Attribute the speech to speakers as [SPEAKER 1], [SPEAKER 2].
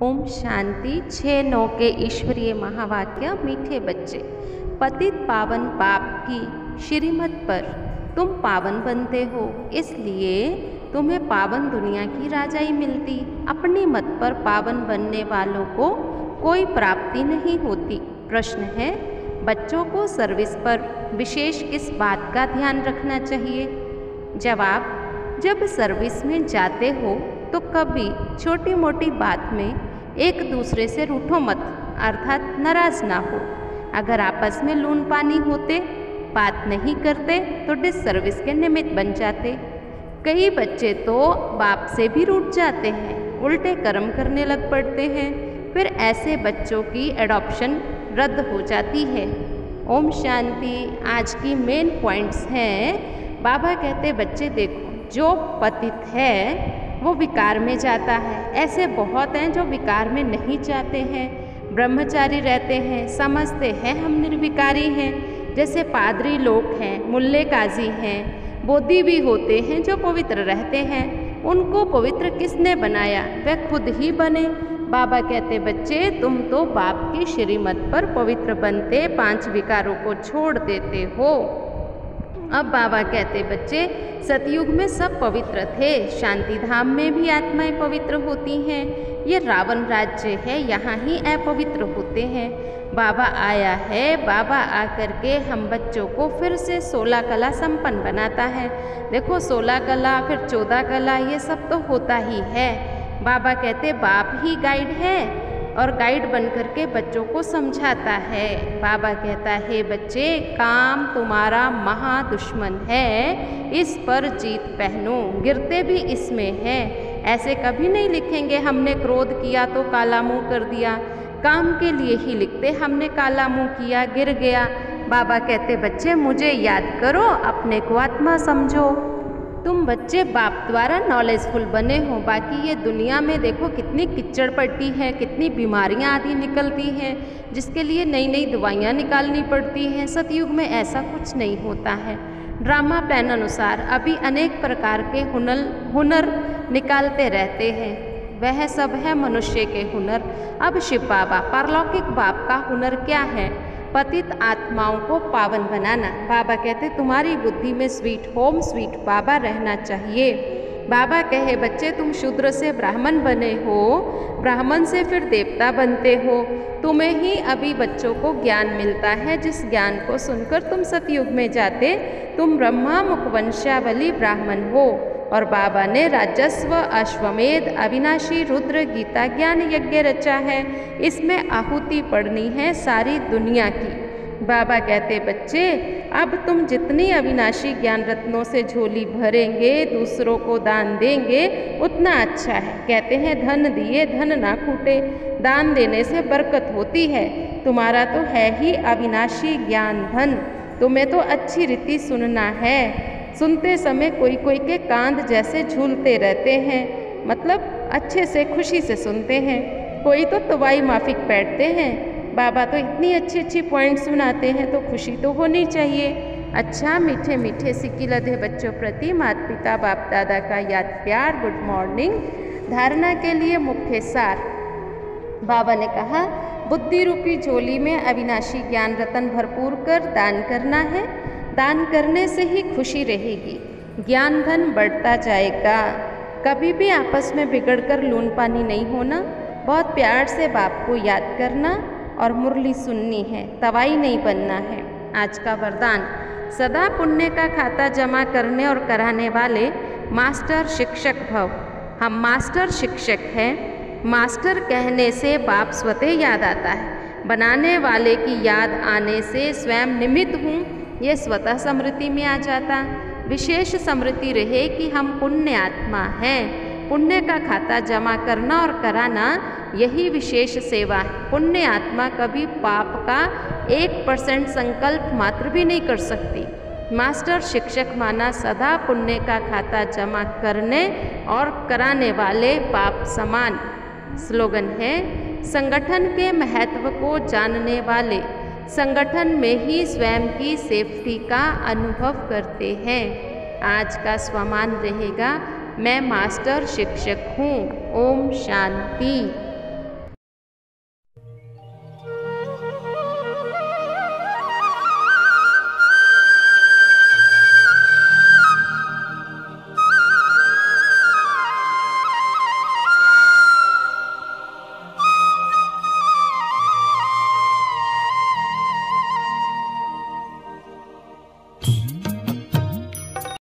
[SPEAKER 1] शांति। छः नौ के ईश्वरीय महावाक्य, मीठे बच्चे, पतित पावन पाप की श्रीमत पर। तुम पावन बनते हो, इसलिए तुम्हें पावन दुनिया की राजाई मिलती। अपनी मत पर पावन बनने वालों को कोई प्राप्ति नहीं होती। प्रश्न है, बच्चों को सर्विस पर विशेष किस बात का ध्यान रखना चाहिए? जवाब, जब सर्विस में जाते हो तो कभी छोटी मोटी बात में एक दूसरे से रूठो मत, अर्थात नाराज़ ना हो। अगर आपस में लून पानी होते, बात नहीं करते तो डिस सर्विस के निमित्त बन जाते। कई बच्चे तो बाप से भी रूठ जाते हैं, उल्टे कर्म करने लग पड़ते हैं। फिर ऐसे बच्चों की एडॉप्शन रद्द हो जाती है। ओम शांति, आज की मेन पॉइंट्स हैं। बाबा कहते, बच्चे देखो, जो पतित है वो विकार में जाता है। ऐसे बहुत हैं जो विकार में नहीं जाते हैं। ब्रह्मचारी रहते हैं, समझते हैं हम निर्विकारी हैं। जैसे पादरी लोग हैं, मुल्ले काजी हैं बोधी भी होते हैं जो पवित्र रहते हैं। उनको पवित्र किसने बनाया? वह खुद ही बने। बाबा कहते, बच्चे, तुम तो बाप की श्रीमत पर पवित्र बनते, पाँच विकारों को छोड़ देते हो। अब बाबा कहते, बच्चे, सतयुग में सब पवित्र थे। शांति धाम में भी आत्माएँ पवित्र होती हैं। ये रावण राज्य है, यहाँ ही अपवित्र होते हैं। बाबा आया है, बाबा आकर के हम बच्चों को फिर से सोलह कला संपन्न बनाता है। देखो सोलह कला, फिर चौदह कला, ये सब तो होता ही है। बाबा कहते, बाप ही गाइड है। और गाइड बन करके बच्चों को समझाता है। बाबा कहता है, बच्चे, काम तुम्हारा महा दुश्मन है। इस पर जीत पहनो। गिरते भी इसमें है। ऐसे कभी नहीं लिखेंगे हमने क्रोध किया तो काला मुँह कर दिया। काम के लिए ही लिखते हमने काला मुँह किया, गिर गया। बाबा कहते, बच्चे, मुझे याद करो, अपने को आत्मा समझो। तुम बच्चे बाप द्वारा नॉलेजफुल बने हो। बाकी ये दुनिया में देखो कितनी किच्चड़ पड़ती है, कितनी बीमारियाँ आदि निकलती हैं, जिसके लिए नई नई दवाइयाँ निकालनी पड़ती हैं। सतयुग में ऐसा कुछ नहीं होता है। ड्रामा प्लान अनुसार अभी अनेक प्रकार के हुनर हुनर निकालते रहते हैं। वह सब है मनुष्य के हुनर। अब शिव बाबा, पारलौकिक बाप का हुनर क्या है? पतित आत्माओं को पावन बनाना। बाबा कहते, तुम्हारी बुद्धि में स्वीट होम स्वीट बाबा रहना चाहिए। बाबा कहे, बच्चे, तुम शूद्र से ब्राह्मण बने हो। ब्राह्मण से फिर देवता बनते हो। तुम्हें ही अभी बच्चों को ज्ञान मिलता है। जिस ज्ञान को सुनकर तुम सतयुग में जाते, तुम ब्रह्मा मुखवंशावली ब्राह्मण हो। और बाबा ने राजस्व, अश्वमेध, अविनाशी, रुद्र, गीता ज्ञान यज्ञ रचा है। इसमें आहुति पड़नी है सारी दुनिया की। बाबा कहते, बच्चे, अब तुम जितनी अविनाशी ज्ञान रत्नों से झोली भरेंगे, दूसरों को दान देंगे, उतना अच्छा है। कहते हैं, धन दिए, धन ना कूटे। दान देने से बरकत होती है। तुम्हारा तो है ही अविनाशी ज्ञान धन। तुम्हें तो अच्छी रीति सुनना है। सुनते समय कोई कोई के कांद जैसे झूलते रहते हैं मतलब अच्छे से खुशी से सुनते हैं। कोई तो तवाई माफिक बैठते हैं, बाबा तो इतनी अच्छी अच्छी पॉइंट सुनाते हैं तो खुशी तो होनी चाहिए। अच्छा मीठे मीठे सिक्की लधे बच्चों प्रति माता पिता बाप दादा का याद प्यार, गुड मॉर्निंग। धारणा के लिए मुख्य सार। बाबा ने कहा, बुद्धि रूपी झोली में अविनाशी ज्ञान रतन भरपूर कर दान करना है। दान करने से ही खुशी रहेगी। ज्ञान धन बढ़ता जाएगा। कभी भी आपस में बिगड़कर लून पानी नहीं होना, बहुत प्यार से बाप को याद करना और मुरली सुननी है, तवाई नहीं बनना है। आज का वरदान, सदा पुण्य का खाता जमा करने और कराने वाले मास्टर शिक्षक भव। हम मास्टर शिक्षक हैं। मास्टर कहने से बाप स्वतः याद आता है। बनाने वाले की याद आने से स्वयं निमित्त हूँ। ये स्वतः समृद्धि में आ जाता। विशेष समृद्धि रहे कि हम पुण्य आत्मा हैं। पुण्य का खाता जमा करना और कराना यही विशेष सेवा है। पुण्य आत्मा कभी पाप का एक परसेंट संकल्प मात्र भी नहीं कर सकती। मास्टर शिक्षक माना सदा पुण्य का खाता जमा करने और कराने वाले पाप समान। स्लोगन है, संगठन के महत्व को जानने वाले। संगठन में ही स्वयं की सेफ्टी का अनुभव करते हैं। आज का स्वमान रहेगा, मैं मास्टर शिक्षक हूँ। ओम शांति।